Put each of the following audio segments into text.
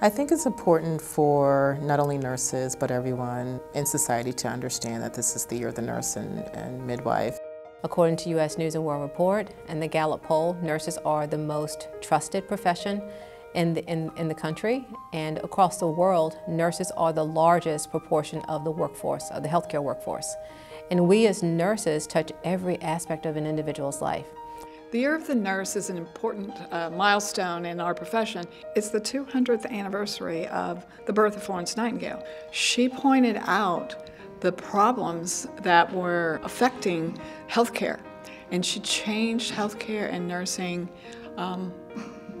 I think it's important for not only nurses but everyone in society to understand that this is the year of the nurse and, and midwife. According to U.S. News & World Report and the Gallup poll, nurses are the most trusted profession in the, in, in the country and across the world, nurses are the largest proportion of the workforce, of the healthcare workforce. And we as nurses touch every aspect of an individual's life. The Year of the Nurse is an important uh, milestone in our profession. It's the 200th anniversary of the birth of Florence Nightingale. She pointed out the problems that were affecting healthcare, and she changed healthcare and nursing um,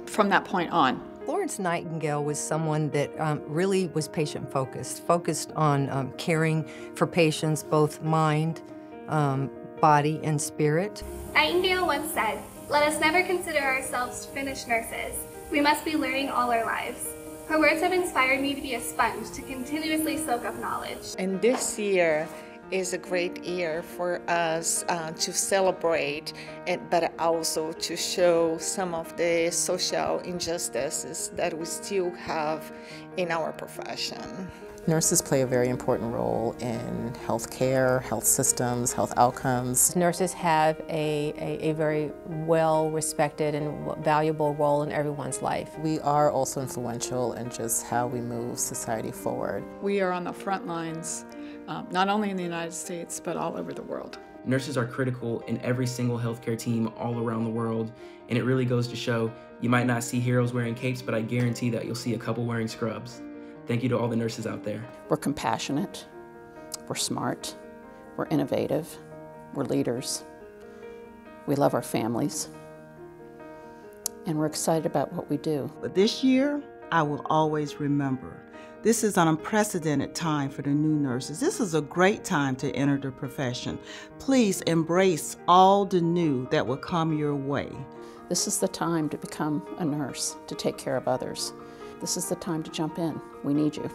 from that point on. Florence Nightingale was someone that um, really was patient focused, focused on um, caring for patients, both mind, um, body, and spirit. Nightingale once said, Let us never consider ourselves finished nurses. We must be learning all our lives. Her words have inspired me to be a sponge to continuously soak up knowledge. And this year is a great year for us uh, to celebrate, and, but also to show some of the social injustices that we still have in our profession. Nurses play a very important role in health care, health systems, health outcomes. Nurses have a, a, a, very well respected and valuable role in everyone's life. We are also influential in just how we move society forward. We are on the front lines, uh, not only in the United States, but all over the world. Nurses are critical in every single healthcare team all around the world, and it really goes to show you might not see heroes wearing capes, but I guarantee that you'll see a couple wearing scrubs. Thank you to all the nurses out there. We're compassionate, we're smart, we're innovative, we're leaders, we love our families, and we're excited about what we do. But this year, I will always remember this is an unprecedented time for the new nurses. This is a great time to enter the profession. Please embrace all the new that will come your way. This is the time to become a nurse, to take care of others. This is the time to jump in. We need you.